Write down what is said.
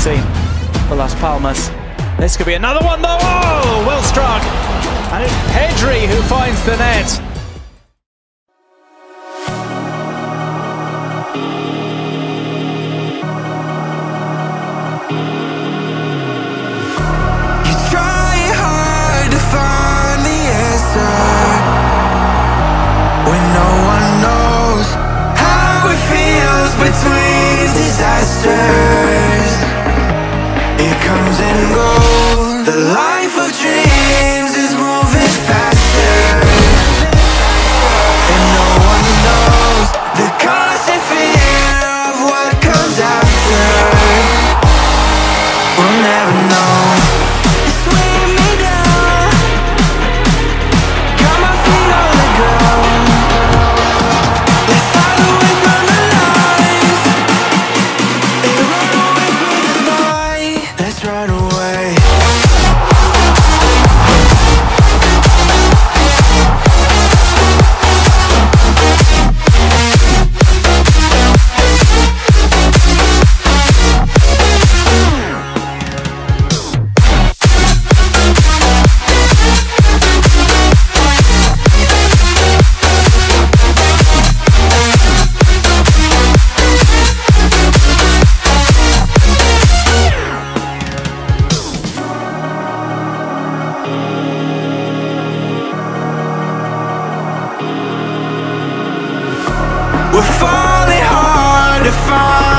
seen for Las Palmas. This could be another one though. Oh, well struck. And it's Pedri who finds the net. Life of dreams is moving faster, and no one knows the what comes after. We'll never know. It's weighing me down. Got my feet on the ground. Let's the the. Let's run away. to find